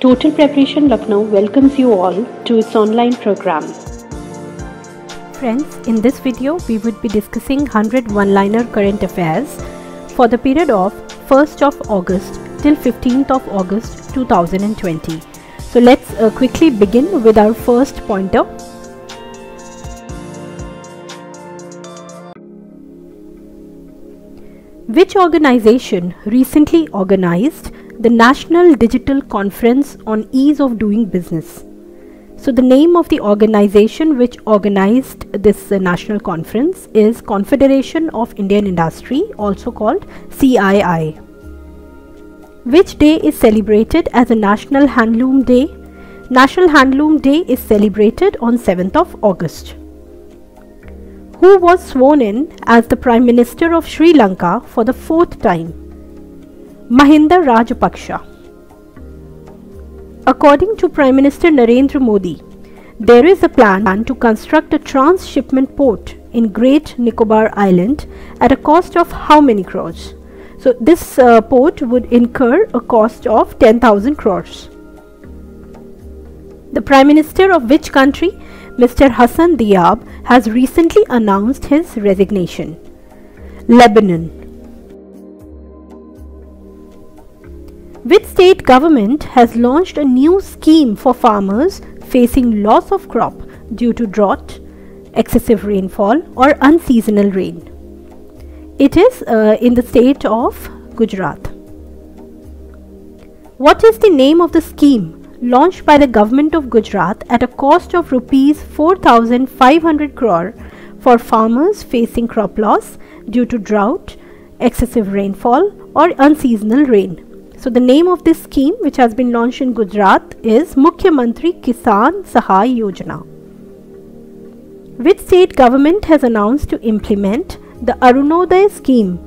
Total Preparation Lucknow welcomes you all to its online program. Friends, in this video we would be discussing 100 one-liner current affairs for the period of 1st of August till 15th of August 2020. So let's uh, quickly begin with our first pointer Which organization recently organized the National Digital Conference on Ease of Doing Business? So, the name of the organization which organized this uh, national conference is Confederation of Indian Industry, also called CII. Which day is celebrated as a National Handloom Day? National Handloom Day is celebrated on 7th of August who was sworn in as the Prime Minister of Sri Lanka for the fourth time, Mahinda Rajapaksa. According to Prime Minister Narendra Modi, there is a plan to construct a transshipment port in Great Nicobar Island at a cost of how many crores? So this uh, port would incur a cost of 10,000 crores. The Prime Minister of which country Mr. Hassan Diab has recently announced his resignation. Lebanon Which state government has launched a new scheme for farmers facing loss of crop due to drought, excessive rainfall or unseasonal rain? It is uh, in the state of Gujarat. What is the name of the scheme launched by the government of Gujarat at a cost of rupees 4500 crore for farmers facing crop loss due to drought, excessive rainfall or unseasonal rain. So the name of this scheme which has been launched in Gujarat is Mukhyamantri Kisan Sahay Yojana. Which state government has announced to implement the Arunodaya scheme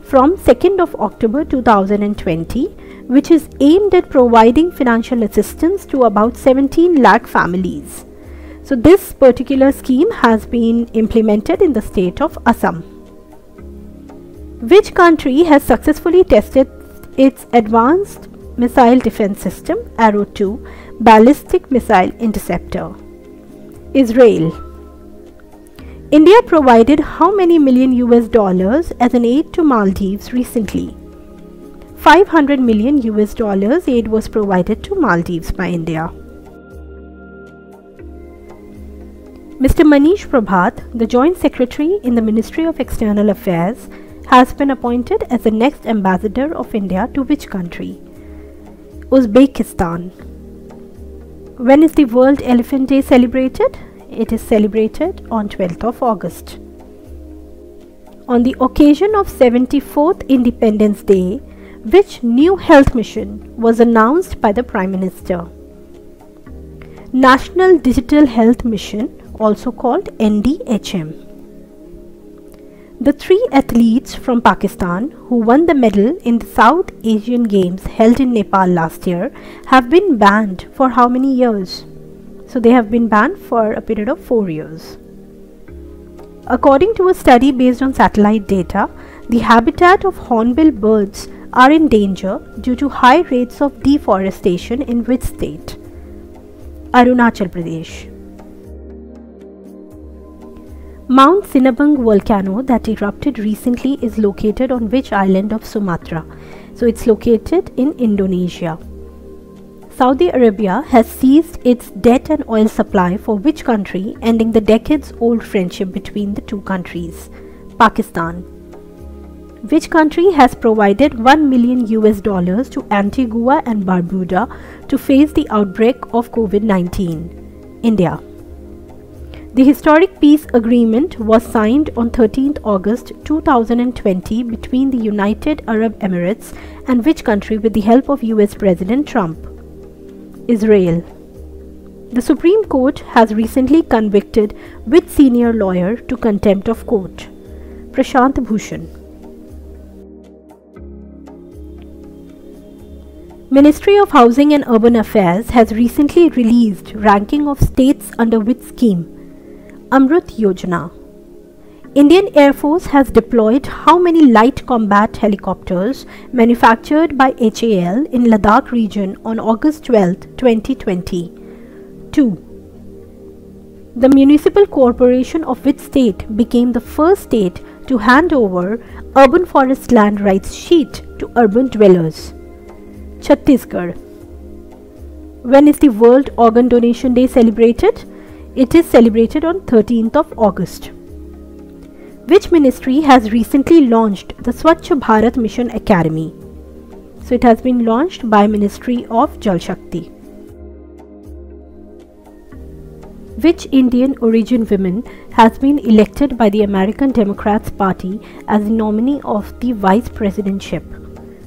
from 2nd of October 2020 which is aimed at providing financial assistance to about 17 lakh families. So this particular scheme has been implemented in the state of Assam. Which country has successfully tested its advanced missile defense system Arrow 2 ballistic missile interceptor? Israel. India provided how many million US dollars as an aid to Maldives recently? 500 million US dollars aid was provided to Maldives by India. Mr. Manish Prabhat, the Joint Secretary in the Ministry of External Affairs, has been appointed as the next ambassador of India to which country? Uzbekistan. When is the World Elephant Day celebrated? It is celebrated on 12th of August. On the occasion of 74th Independence Day, which new health mission was announced by the Prime Minister. National Digital Health Mission, also called NDHM. The three athletes from Pakistan who won the medal in the South Asian Games held in Nepal last year have been banned for how many years? So they have been banned for a period of 4 years. According to a study based on satellite data, the habitat of hornbill birds are in danger due to high rates of deforestation in which state? Arunachal Pradesh. Mount Sinabung volcano that erupted recently is located on which island of Sumatra? So it's located in Indonesia. Saudi Arabia has ceased its debt and oil supply for which country, ending the decades old friendship between the two countries? Pakistan which country has provided 1 million US dollars to Antigua and Barbuda to face the outbreak of COVID-19? India. The historic peace agreement was signed on 13th August 2020 between the United Arab Emirates and which country with the help of US President Trump? Israel. The Supreme Court has recently convicted which senior lawyer to contempt of court? Prashant Bhushan. Ministry of Housing and Urban Affairs has recently released ranking of states under which scheme? Amrut Yojana. Indian Air Force has deployed how many light combat helicopters manufactured by HAL in Ladakh region on August 12, 2020? 2. The municipal corporation of which state became the first state to hand over urban forest land rights sheet to urban dwellers? Chhattisgarh. When is the World Organ Donation Day celebrated? It is celebrated on 13th of August. Which ministry has recently launched the Swachh Bharat Mission Academy? So it has been launched by Ministry of Jal Shakti. Which Indian origin woman has been elected by the American Democrats Party as the nominee of the vice presidentship?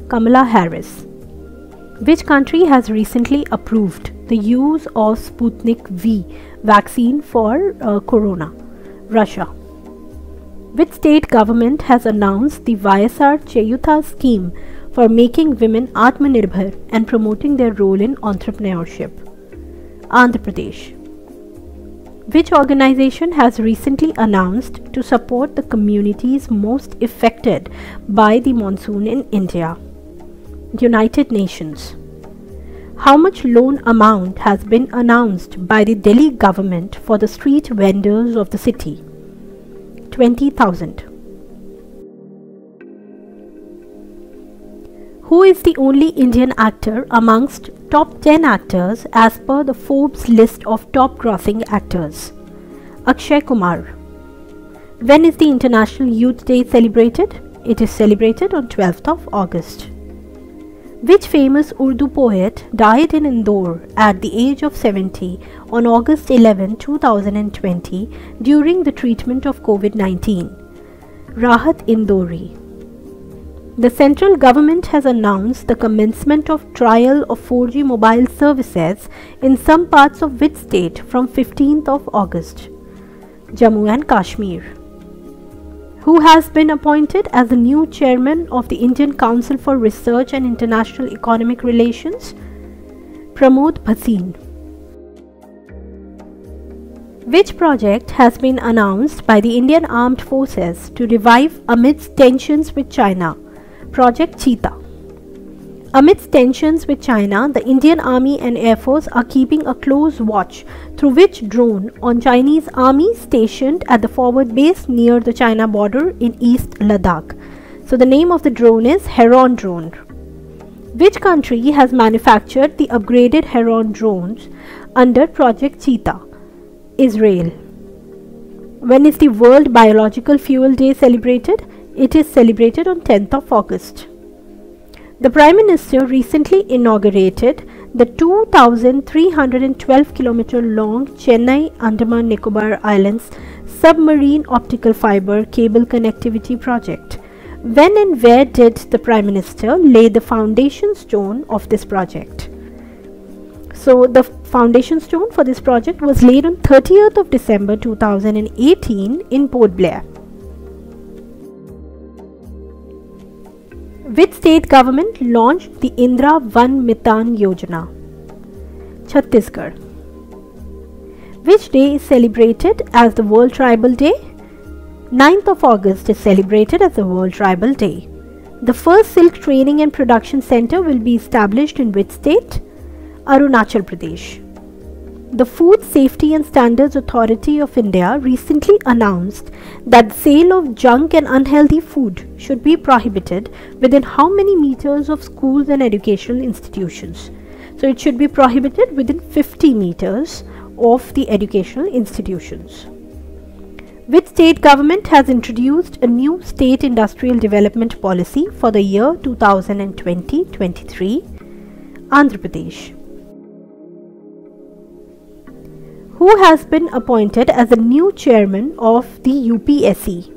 Kamala Harris. Which country has recently approved the use of Sputnik V vaccine for uh, corona? Russia. Which state government has announced the YSR Cheyutha scheme for making women Atmanirbhar and promoting their role in entrepreneurship? Andhra Pradesh. Which organization has recently announced to support the communities most affected by the monsoon in India? United Nations. How much loan amount has been announced by the Delhi government for the street vendors of the city? 20,000. Who is the only Indian actor amongst top 10 actors as per the Forbes list of top grossing actors? Akshay Kumar. When is the International Youth Day celebrated? It is celebrated on 12th of August. Which famous Urdu poet died in Indore at the age of 70 on August 11, 2020 during the treatment of COVID-19? Rahat Indori. The central government has announced the commencement of trial of 4G mobile services in some parts of which state from 15th of August? Jammu and Kashmir. Who has been appointed as the new chairman of the Indian Council for Research and International Economic Relations? Pramod Bhasin. Which project has been announced by the Indian Armed Forces to revive amidst tensions with China? Project Cheetah. Amidst tensions with China, the Indian Army and Air Force are keeping a close watch through which drone on Chinese army stationed at the forward base near the China border in East Ladakh. So the name of the drone is Heron drone. Which country has manufactured the upgraded Heron drones under Project Cheetah? Israel. When is the World Biological Fuel Day celebrated? It is celebrated on 10th of August. The Prime Minister recently inaugurated the 2,312 km long Chennai Andaman Nicobar Islands submarine optical fiber cable connectivity project. When and where did the Prime Minister lay the foundation stone of this project? So the foundation stone for this project was laid on 30th of December 2018 in Port Blair. Which state government launched the Indira Van Mitan Yojana? Chhattisgarh. Which day is celebrated as the World Tribal Day? 9th of August is celebrated as the World Tribal Day. The first silk training and production center will be established in which state? Arunachal Pradesh. The Food Safety and Standards Authority of India recently announced that the sale of junk and unhealthy food should be prohibited within how many meters of schools and educational institutions. So it should be prohibited within 50 meters of the educational institutions. Which state government has introduced a new state industrial development policy for the year 2020-23? Andhra Pradesh. Who has been appointed as the new chairman of the UPSC?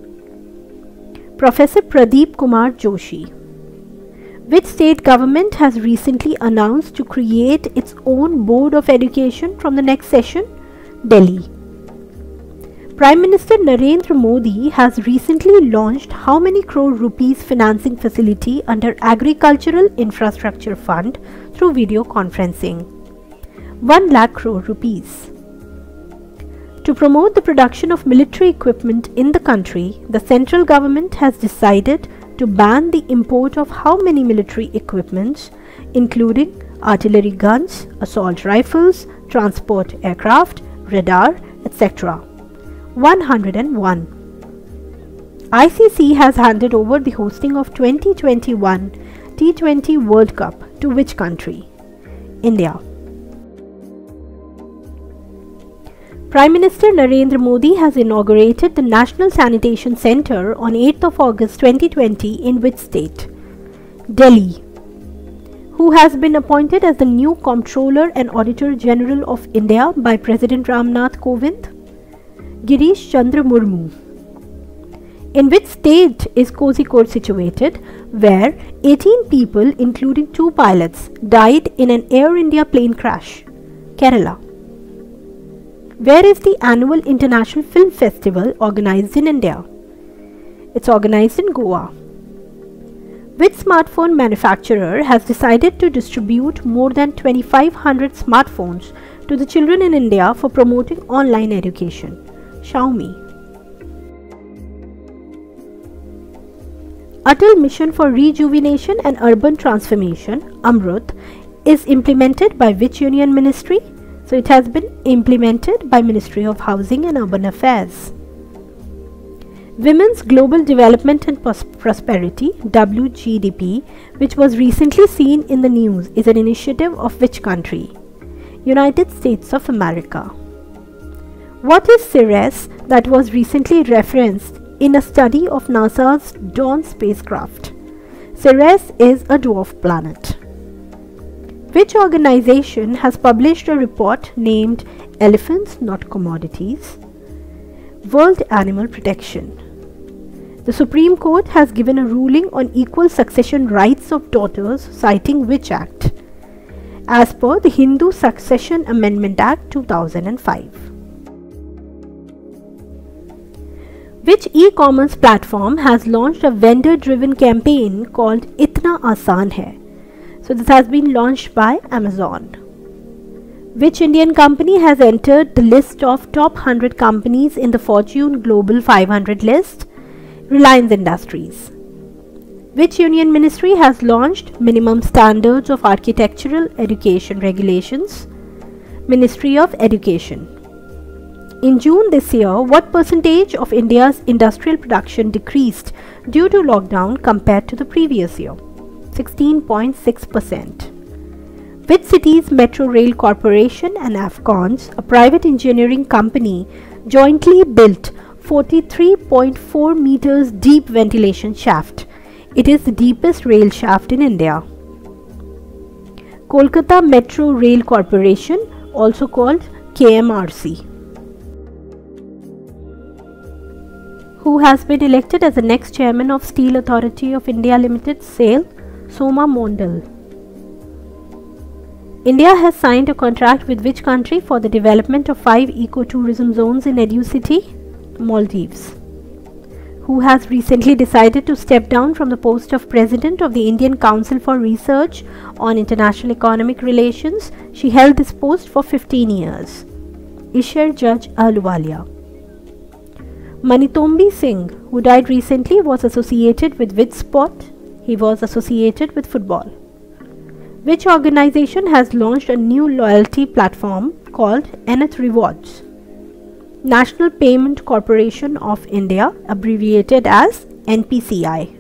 Professor Pradeep Kumar Joshi. Which state government has recently announced to create its own board of education from the next session? Delhi. Prime Minister Narendra Modi has recently launched how many crore rupees financing facility under Agricultural Infrastructure Fund through video conferencing? 1 lakh crore rupees. To promote the production of military equipment in the country, the central government has decided to ban the import of how many military equipments, including artillery guns, assault rifles, transport aircraft, radar, etc. 101. ICC has handed over the hosting of 2021 T20 World Cup to which country? India. Prime Minister Narendra Modi has inaugurated the National Sanitation Centre on 8th of August 2020 in which state? Delhi. Who has been appointed as the new Comptroller and Auditor General of India by President Ramnath Kovind? Girish Chandra Murmu. In which state is Kozhikode situated, where 18 people, including two pilots, died in an Air India plane crash? Kerala. Where is the annual International Film Festival organized in India? It's organized in Goa. Which smartphone manufacturer has decided to distribute more than 2500 smartphones to the children in India for promoting online education? Xiaomi. Atal Mission for Rejuvenation and Urban Transformation, AMRUT, is implemented by which union ministry? So it has been implemented by Ministry of Housing and Urban Affairs. Women's Global Development and Pros Prosperity WGDP which was recently seen in the news is an initiative of which country? United States of America. What is Ceres that was recently referenced in a study of NASA's Dawn spacecraft? Ceres is a dwarf planet. Which organization has published a report named Elephants Not Commodities? World Animal Protection. The Supreme Court has given a ruling on equal succession rights of daughters citing which act? As per the Hindu Succession Amendment Act 2005. Which e-commerce platform has launched a vendor-driven campaign called Itna Aasan Hai? So this has been launched by Amazon. Which Indian company has entered the list of top 100 companies in the Fortune Global 500 list? Reliance Industries. Which union ministry has launched minimum standards of architectural education regulations? Ministry of Education. In June this year, what percentage of India's industrial production decreased due to lockdown compared to the previous year? 16.6%. Which city's Metro Rail Corporation and Afcons, a private engineering company, jointly built 43.4 meters deep ventilation shaft. It is the deepest rail shaft in India. Kolkata Metro Rail Corporation, also called KMRC. Who has been elected as the next chairman of Steel Authority of India Limited, SAIL? Soma Mondal. India has signed a contract with which country for the development of five ecotourism zones in Addu City? Maldives. Who has recently decided to step down from the post of President of the Indian Council for Research on International Economic Relations? She held this post for 15 years. Isher Judge Ahluwalia. Manitombi Singh, who died recently, was associated with which sport? He was associated with football. Which organization has launched a new loyalty platform called Enneth Rewards? National Payment Corporation of India, abbreviated as NPCI.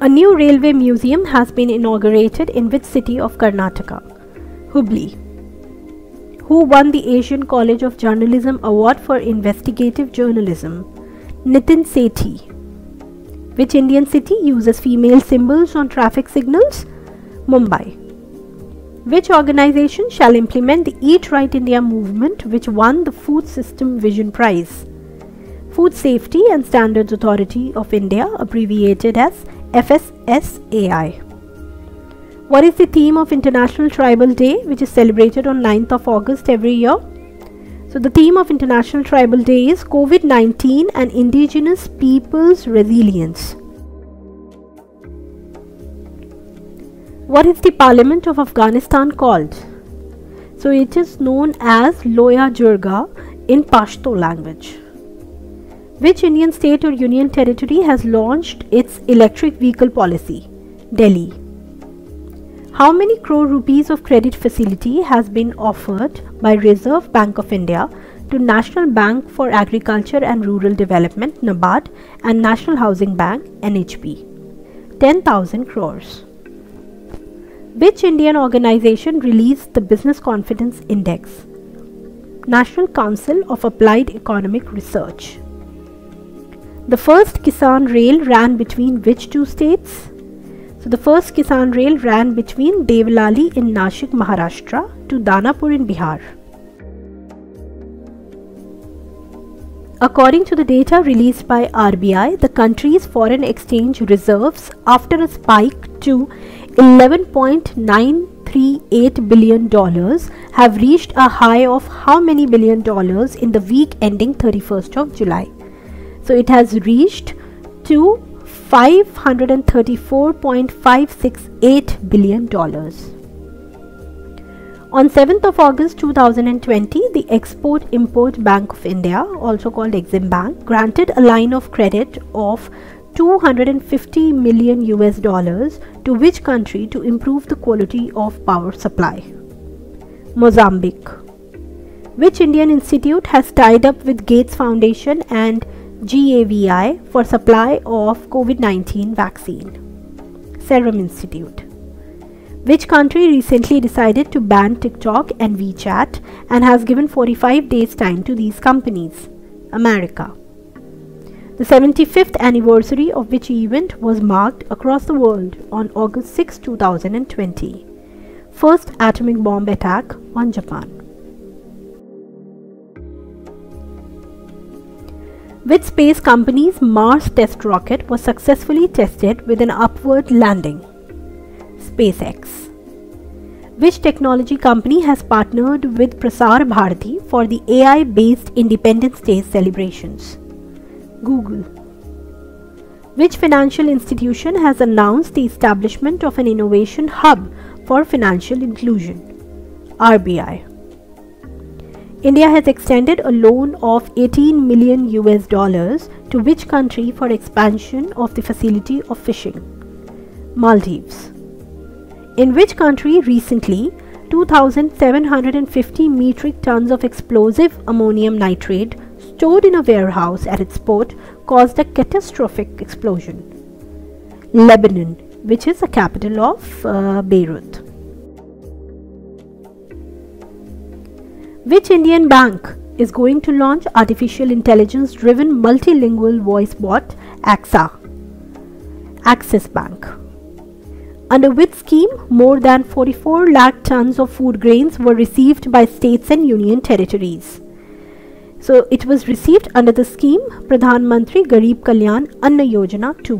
A new railway museum has been inaugurated in which city of Karnataka? Hubli. Who won the Asian College of Journalism Award for Investigative Journalism? Nitin Sethi. Which Indian city uses female symbols on traffic signals? Mumbai. Which organization shall implement the Eat Right India movement which won the Food System Vision Prize? Food Safety and Standards Authority of India, abbreviated as FSSAI. What is the theme of International Tribal Day, which is celebrated on 9th of August every year? So, the theme of International Tribal Day is COVID 19 and Indigenous Peoples' Resilience. What is the Parliament of Afghanistan called? So it is known as Loya Jirga in Pashto language. Which Indian state or union territory has launched its electric vehicle policy? Delhi. How many crore rupees of credit facility has been offered by Reserve Bank of India to National Bank for Agriculture and Rural Development NABARD and National Housing Bank NHB? 10,000 crores. Which Indian organization released the Business Confidence Index? National Council of Applied Economic Research. The first Kisan Rail ran between which two states? So the first Kisan Rail ran between Devlali in Nashik, Maharashtra to Danapur in Bihar. According to the data released by RBI, the country's foreign exchange reserves after a spike to 11.938 billion dollars have reached a high of how many billion dollars in the week ending 31st of July. So it has reached to 534.568 billion dollars. On 7th of August 2020, the Export Import Bank of India, also called Exim Bank, granted a line of credit of 250 million US dollars to which country to improve the quality of power supply? Mozambique. Which Indian institute has tied up with Gates Foundation and GAVI for supply of COVID-19 vaccine? Serum Institute. Which country recently decided to ban TikTok and WeChat and has given 45 days time to these companies? America. The 75th anniversary of which event was marked across the world on August 6, 2020. First atomic bomb attack on Japan. Which space company's Mars test rocket was successfully tested with an upward landing? SpaceX. Which technology company has partnered with Prasar Bharati for the AI based Independence Day celebrations? Google. Which financial institution has announced the establishment of an innovation hub for financial inclusion? RBI. India has extended a loan of 18 million US dollars to which country for expansion of the facility of fishing? Maldives. In which country recently 2,750 metric tons of explosive ammonium nitrate stored in a warehouse at its port caused a catastrophic explosion? Lebanon, which is the capital of uh, Beirut. Which Indian bank is going to launch artificial intelligence driven multilingual voice bot AXAA? Axis Bank. Under which scheme, more than 44 lakh tons of food grains were received by states and union territories. So it was received under the scheme Pradhan Mantri Garib Kalyan Anna Yojana 2.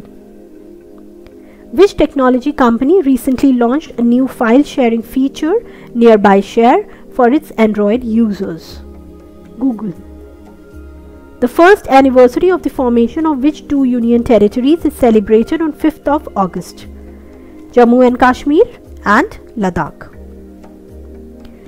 Which technology company recently launched a new file sharing feature Nearby Share for its Android users? Google. The first anniversary of the formation of which two union territories is celebrated on 5th of August? Jammu and Kashmir and Ladakh.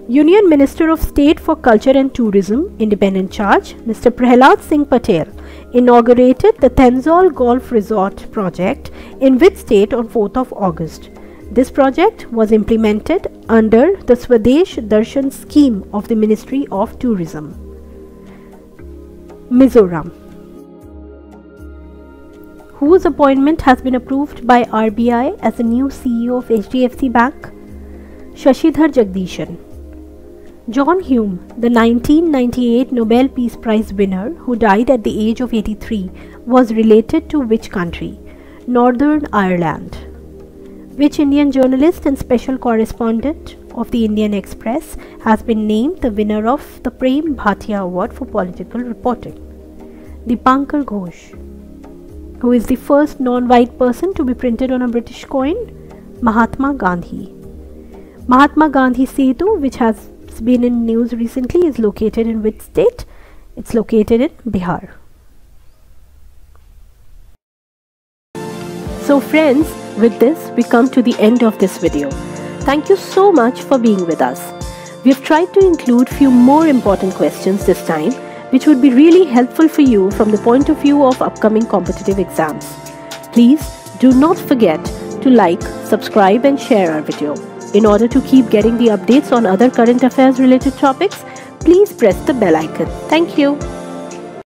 Union Minister of State for Culture and Tourism, Independent Charge, Mr. Prahlad Singh Patel, inaugurated the Thenzawl Golf Resort project in which state on 4th of August. This project was implemented under the Swadesh Darshan scheme of the Ministry of Tourism. Mizoram whose appointment has been approved by RBI as the new CEO of HDFC Bank? Shashidhar Jagdishan. John Hume, the 1998 Nobel Peace Prize winner who died at the age of 83, was related to which country? Northern Ireland. Which Indian journalist and special correspondent of the Indian Express has been named the winner of the Prem Bhatia Award for Political Reporting? Dipankar Ghosh who is the first non-white person to be printed on a British coin? Mahatma Gandhi. Mahatma Gandhi Setu, which has been in news recently, is located in which state? It's located in Bihar. So friends, with this we come to the end of this video. Thank you so much for being with us. We've tried to include few more important questions this time which would be really helpful for you from the point of view of upcoming competitive exams. Please do not forget to like, subscribe and share our video. In order to keep getting the updates on other current affairs related topics, please press the bell icon. Thank you.